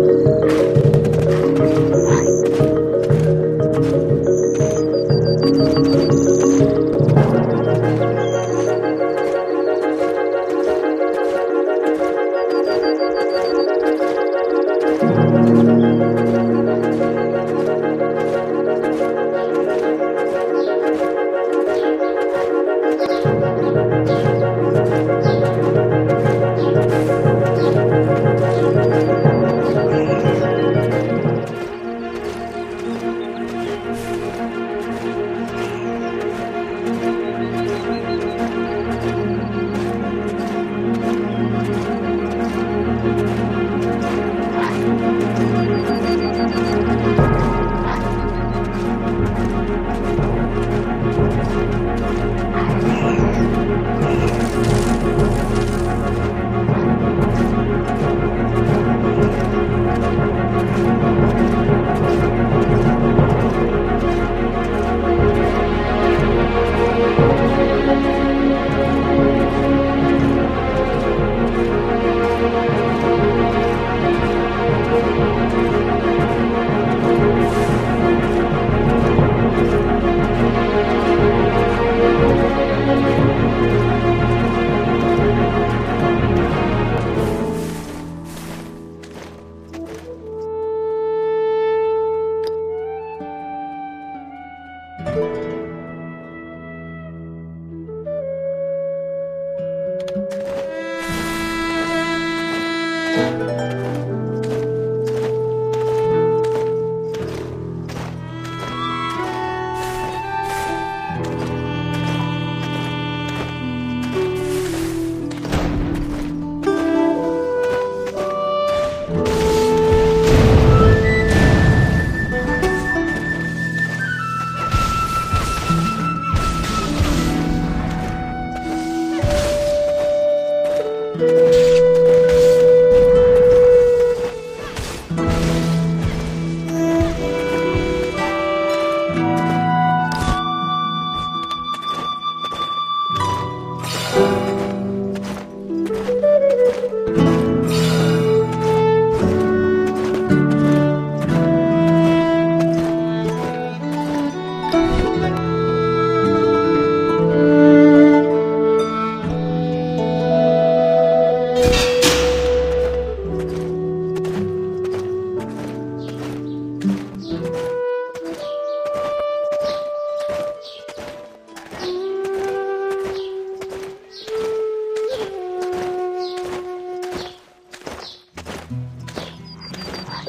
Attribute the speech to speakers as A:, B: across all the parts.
A: Thank you. Thank you. Música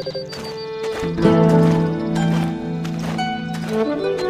B: thank you